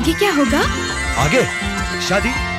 आगे क्या होगा? आगे? शादी?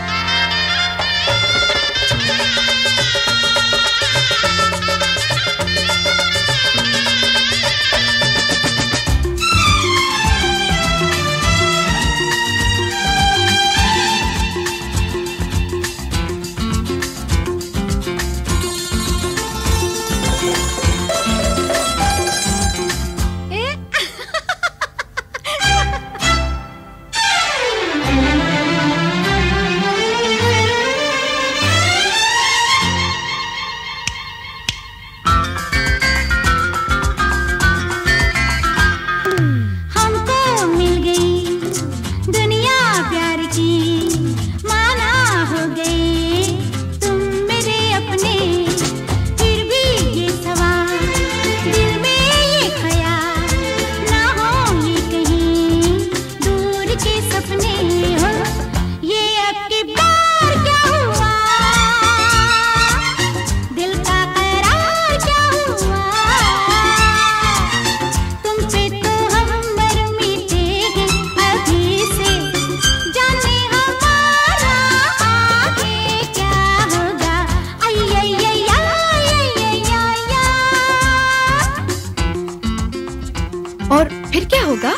फिर क्या होगा?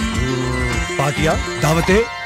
पार्टियाँ दावतें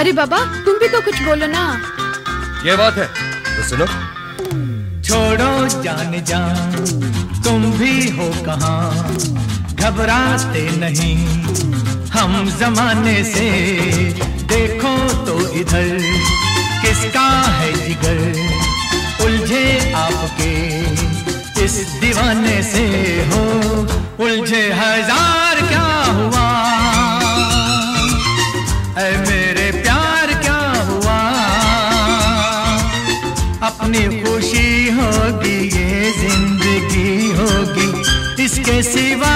अरे बाबा तुम भी तो कुछ बोलो ना। ये बात है। तो सुनो। छोड़ो जान जान तुम भी हो कहाँ? घबराते नहीं हम जमाने से। देखो तो इधर किसका है जिगर? उलझे आपके इस दीवाने से। अपनी खुशी होगी ये ज़िंदगी होगी। इसके सिवा